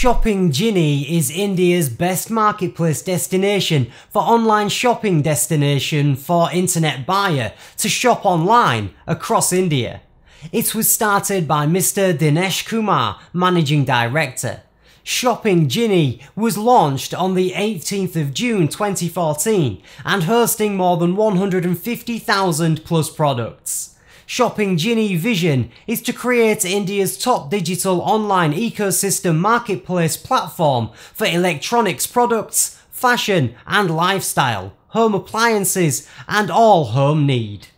ShoppingJinni is India's best marketplace destination for online shopping destination for internet buyer to shop online across India. It was started by Mr. Dinesh Kumar, Managing Director. ShoppingJinni was launched on the 18th of June 2014 and hosting more than 150,000 plus products. ShoppingJinni vision is to create India's top digital online ecosystem marketplace platform for electronics products, fashion and lifestyle, home appliances and all home need.